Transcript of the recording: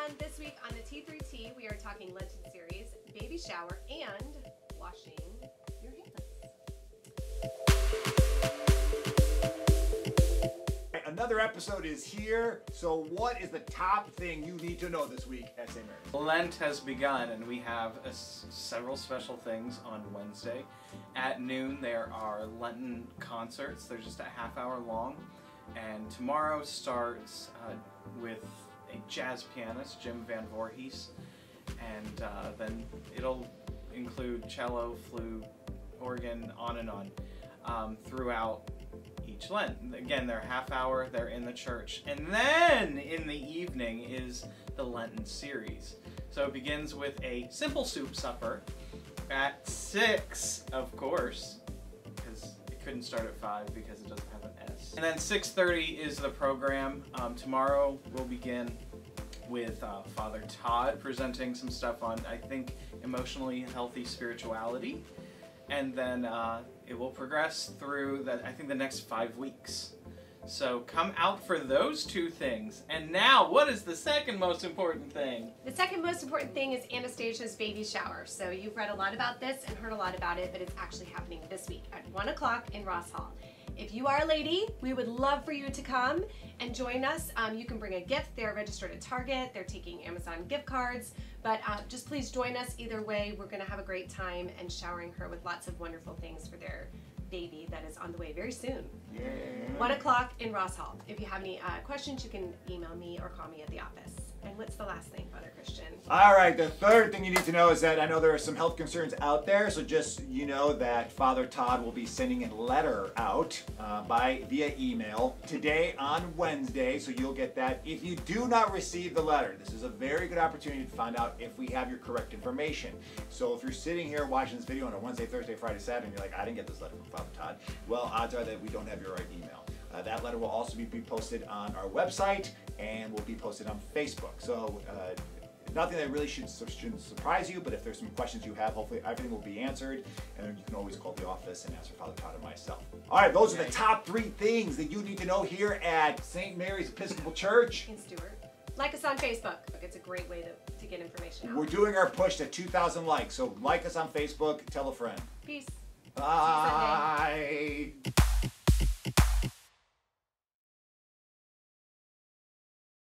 everyone. This week on the T3T, we are talking Lenten series, baby shower, and washing your hands. Another episode is here. So, what is the top thing you need to know this week at St. Mary's? Lent has begun, and we have a s- several special things on Wednesday. At noon, there are Lenten concerts. They're just a half hour long. And tomorrow starts uh, with a jazz pianist, Jim Van Voorhees. And uh, then it'll include cello, flute, organ, on and on um, throughout each Lent. Again, they're half hour, they're in the church. And then in the evening is the Lenten series. So it begins with a simple soup supper at 6, of course, couldn't start at 5 because it doesn't have an S. And then 6.30 is the program. Um, tomorrow we'll begin with uh, Father Tod presenting some stuff on, I think, emotionally healthy spirituality and then uh, it will progress through the I think the next five weeks. So come out for those two things. And now, what is the second most important thing? The second most important thing is Anastasia's baby shower. So you've read a lot about this and heard a lot about it, but it's actually happening this week at 1 o'clock in Ross Hall. If you are a lady, we would love for you to come and join us. Um, you can bring a gift. They're registered at Target. They're taking Amazon gift cards. But uh, just please join us either way. We're going to have a great time and showering her with lots of wonderful things for their baby that is on the way very soon. Yeah. 1 o'clock in Ross Hall. If you have any uh, questions, you can email me or call me at the office. And what's the last thing, Father Christian? All right, the third thing you need to know is that I know there are some health concerns out there, so just you know that Father Tod will be sending a letter out uh, by via email today on Wednesday, so you'll get that. If you do not receive the letter, this is a very good opportunity to find out if we have your correct information. So if you're sitting here watching this video on a Wednesday, Thursday, Friday, Saturday, and you're like, I didn't get this letter from Father Tod, well, odds are that we don't have your right email. Uh, that letter will also be, be posted on our website and will be posted on Facebook. So uh, nothing that really should, shouldn't surprise you, but if there's some questions you have, hopefully everything will be answered. And you can always call the office and ask for Father Tod and myself. All right, those are the top three things that you need to know here at St. Mary's Episcopal Church. And Stuart. Like us on Facebook. It's a great way to, to get information out. We're doing our push to 2,000 likes, so like us on Facebook, tell a friend. Peace. Bye.